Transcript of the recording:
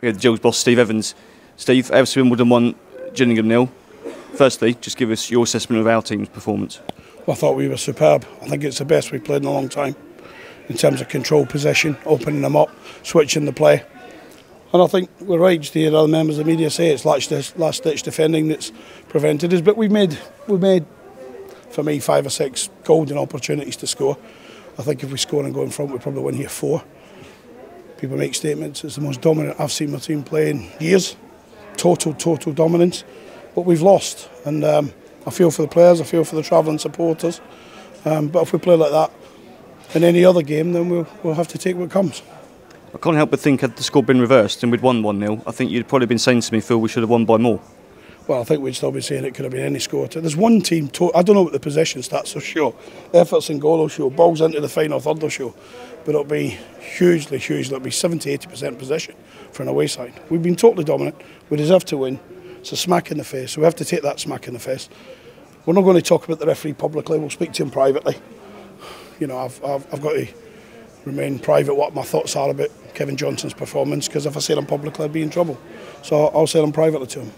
We had Gills boss Steve Evans. Steve, AFC Wimbledon one Gillingham nil. Firstly, just give us your assessment of our team's performance. Well, I thought we were superb. I think it's the best we've played in a long time in terms of control possession, opening them up, switching the play. And I think we're right to hear other members of the media say it's last ditch defending that's prevented us. But we've made, we've made, for me, five or six golden opportunities to score. I think if we score and go in front, we probably win here four. People make statements. It's the most dominant I've seen my team play in years. Total, total dominance. But we've lost. And um, I feel for the players, I feel for the travelling supporters. Um, but if we play like that in any other game, then we'll, we'll have to take what comes. I can't help but think had the score been reversed and we'd won 1 0, I think you'd probably been saying to me, Phil, we should have won by more. Well, I think we'd still be saying it could have been any score. There's one team, to- I don't know what the possession stats will show. Efforts in goal oh, will show, balls into the final third oh, will show. But it'll be hugely, hugely, it'll be 70 80% possession for an away side. We've been totally dominant, we deserve to win. It's a smack in the face, we have to take that smack in the face. We're not going to talk about the referee publicly, we'll speak to him privately. You know, I've, I've, I've got to remain private what my thoughts are about Kevin Johnson's performance because if I say them publicly I'd be in trouble. So I'll say them privately to him.